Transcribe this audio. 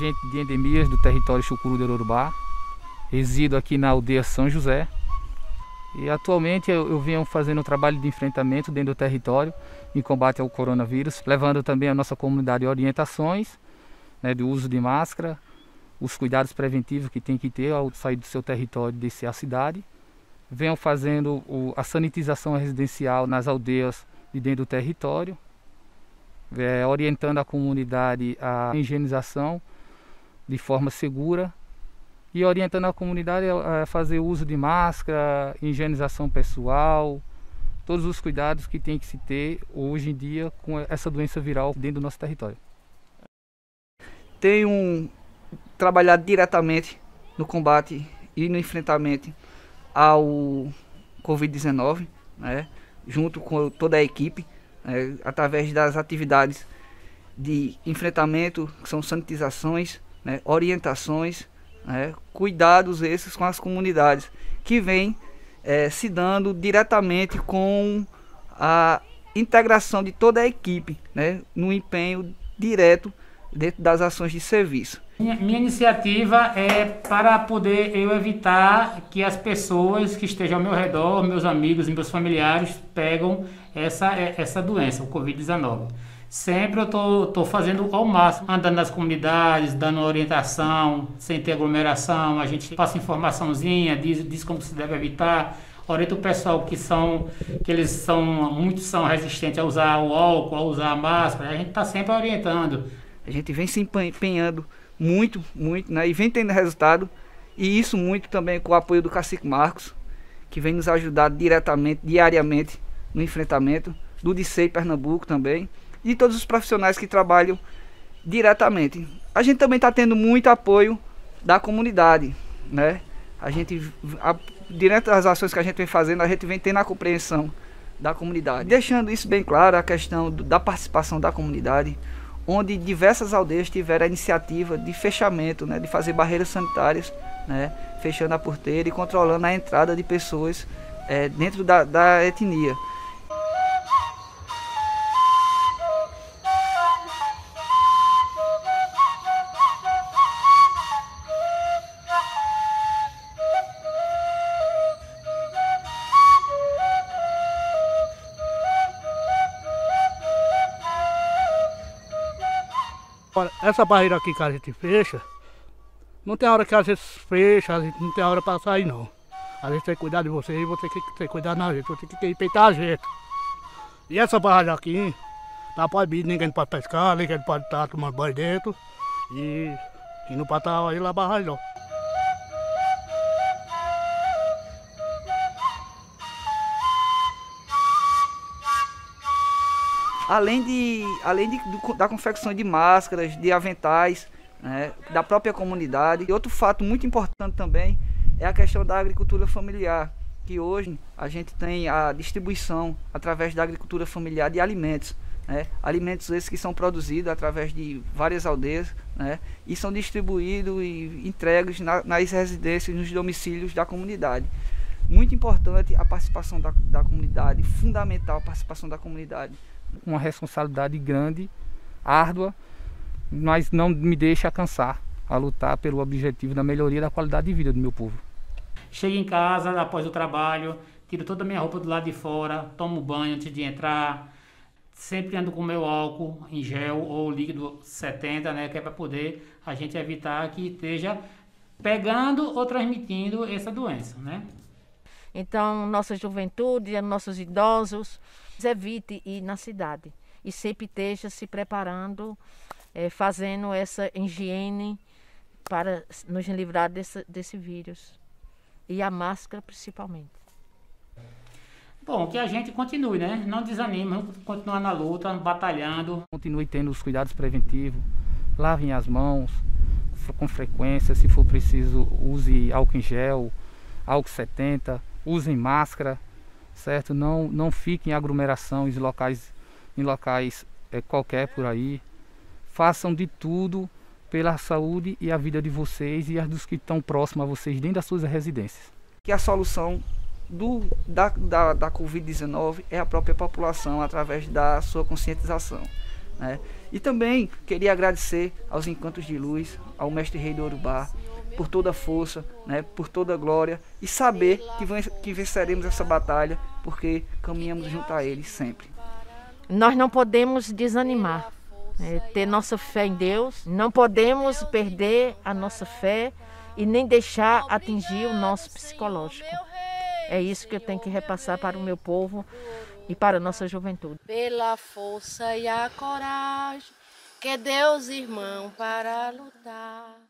De endemias do território Chucuru de Urubá. Resido aqui na aldeia São José. E atualmente eu, eu venho fazendo um trabalho de enfrentamento dentro do território em combate ao coronavírus, levando também a nossa comunidade orientações né, do uso de máscara, os cuidados preventivos que tem que ter ao sair do seu território e descer a cidade. Venham fazendo o, a sanitização residencial nas aldeias de dentro do território, é, orientando a comunidade a higienização de forma segura e orientando a comunidade a fazer uso de máscara, higienização pessoal, todos os cuidados que tem que se ter hoje em dia com essa doença viral dentro do nosso território. Tenho trabalhado diretamente no combate e no enfrentamento ao Covid-19, né, junto com toda a equipe, né, através das atividades de enfrentamento, que são sanitizações, né, orientações, né, cuidados esses com as comunidades, que vêm é, se dando diretamente com a integração de toda a equipe, né, no empenho direto dentro das ações de serviço. Minha, minha, iniciativa é para poder eu evitar que as pessoas que estejam ao meu redor, meus amigos e meus familiares, pegam essa, essa doença, o Covid-19. Sempre eu tô, tô fazendo ao máximo, andando nas comunidades, dando orientação, sem ter aglomeração, a gente passa informaçãozinha, diz, diz como se deve evitar, orienta o pessoal que são, que eles são, muitos são resistentes a usar o álcool, a usar a máscara, a gente está sempre orientando. A gente vem se empenhando muito, muito, né, e vem tendo resultado, e isso muito também com o apoio do Cacique Marcos, que vem nos ajudar diretamente, diariamente, no enfrentamento, do DICEI Pernambuco também, e todos os profissionais que trabalham diretamente. A gente também está tendo muito apoio da comunidade, né? A gente, a, diante das ações que a gente vem fazendo, a gente vem tendo a compreensão da comunidade. Deixando isso bem claro, a questão do, da participação da comunidade, onde diversas aldeias tiveram a iniciativa de fechamento, né, de fazer barreiras sanitárias, né, fechando a porteira e controlando a entrada de pessoas é, dentro da, da etnia. Essa barreira aqui que a gente fecha, não tem hora que a gente fecha, a gente não tem hora para sair não. A gente tem que cuidar de você e você tem que cuidar da gente, você tem que respeitar a gente. E essa barragem aqui, tá proibido, ninguém pode pescar, ninguém pode estar tomando banho dentro. E, e não pode estar aí lá barragem não. Além, de, além de, do, da confecção de máscaras, de aventais, né, da própria comunidade. E outro fato muito importante também é a questão da agricultura familiar, que hoje a gente tem a distribuição através da agricultura familiar de alimentos. Né, alimentos esses que são produzidos através de várias aldeias né, e são distribuídos e entregues na, nas residências, nos domicílios da comunidade. Muito importante a participação da, da comunidade, fundamental a participação da comunidade uma responsabilidade grande, árdua, mas não me deixa cansar a lutar pelo objetivo da melhoria da qualidade de vida do meu povo. Chego em casa após o trabalho, tiro toda a minha roupa do lado de fora, tomo banho antes de entrar, sempre ando com meu álcool em gel ou líquido 70, né, que é para poder a gente evitar que esteja pegando ou transmitindo essa doença, né? Então, nossa juventude, nossos idosos, evite ir na cidade e sempre esteja se preparando, é, fazendo essa higiene para nos livrar desse, desse vírus. E a máscara principalmente. Bom, que a gente continue, né? Não desanime, vamos continuar na luta, batalhando. Continue tendo os cuidados preventivos, lavem as mãos com frequência, se for preciso, use álcool em gel, álcool 70, usem máscara, certo? Não, não fiquem em aglomeração em locais, em locais é, qualquer por aí. Façam de tudo pela saúde e a vida de vocês e as dos que estão próximos a vocês dentro das suas residências. Que a solução do, da, da, da Covid-19 é a própria população através da sua conscientização. Né? E também queria agradecer aos Encantos de Luz, ao Mestre Rei do Urubá, por toda a força, né, por toda a glória e saber que, que venceremos essa batalha porque caminhamos junto a Ele sempre. Nós não podemos desanimar, né, ter nossa fé em Deus, não podemos perder a nossa fé e nem deixar atingir o nosso psicológico. É isso que eu tenho que repassar para o meu povo e para a nossa juventude. Pela força e a coragem que Deus, irmão, para lutar.